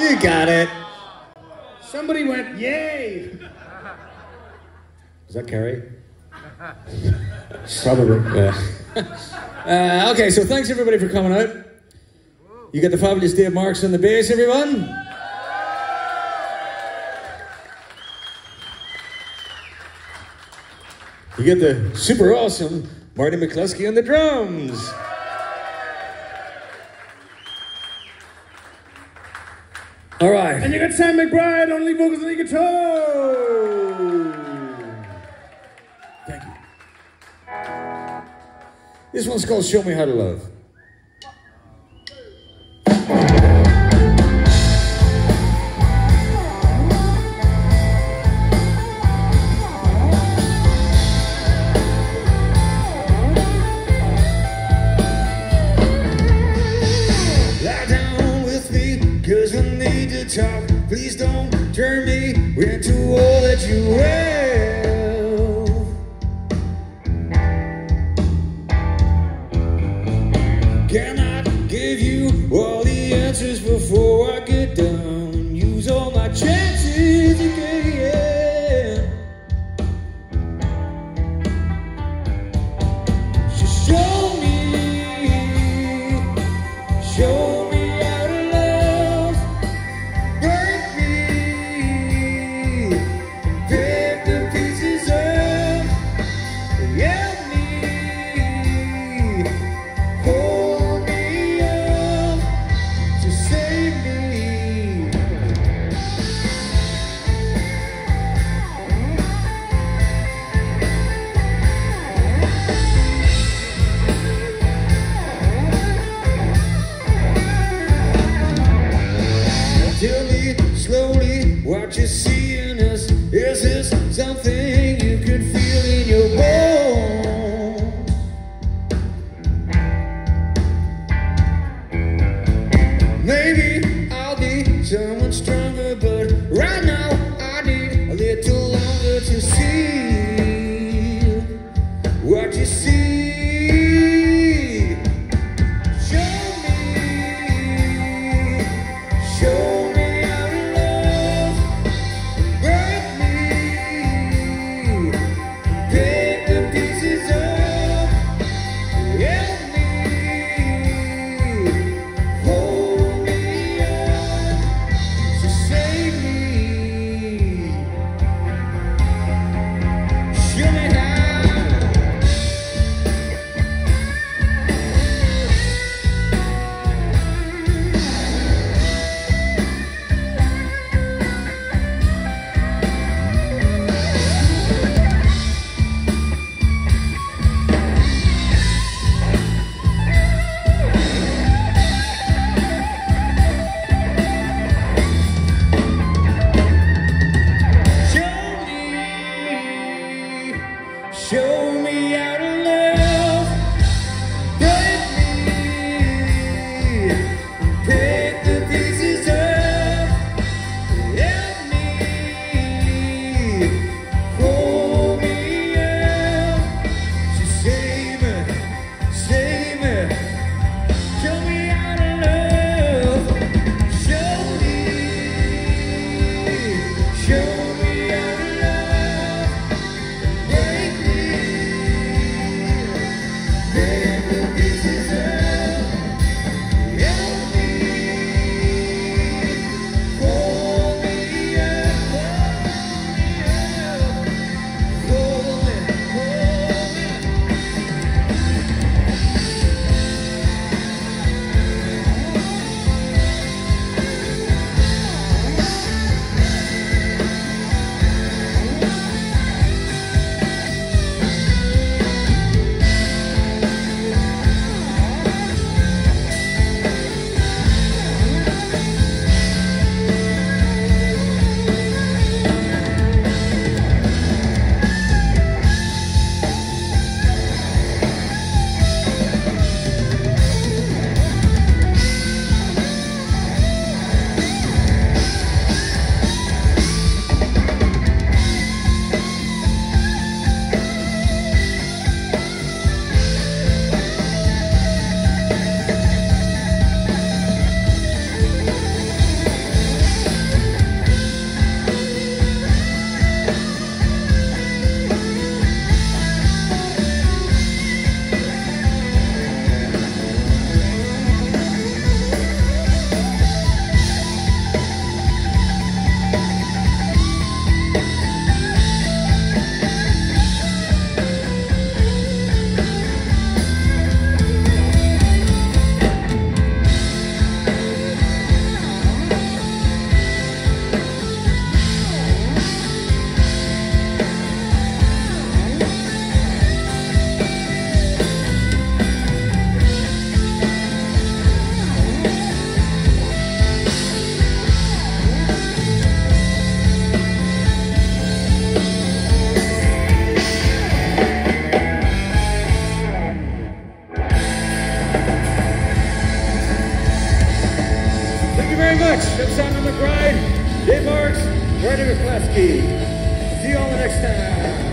You got it. Somebody went, yay! Is that Carrie? Probably. Yeah. uh, okay, so thanks everybody for coming out. You got the fabulous Dave Marks on the bass, everyone. You get the super awesome Marty McCloskey on the drums. All right. And you got Simon McBride on lead vocals and guitar! Thank you. This one's called Show Me How to Love. Need to talk. Please don't turn me into all that you will. Can I give you all the answers slowly what you see in us. Is this something you could feel in your bones? Maybe I'll be someone stronger, See you all next time.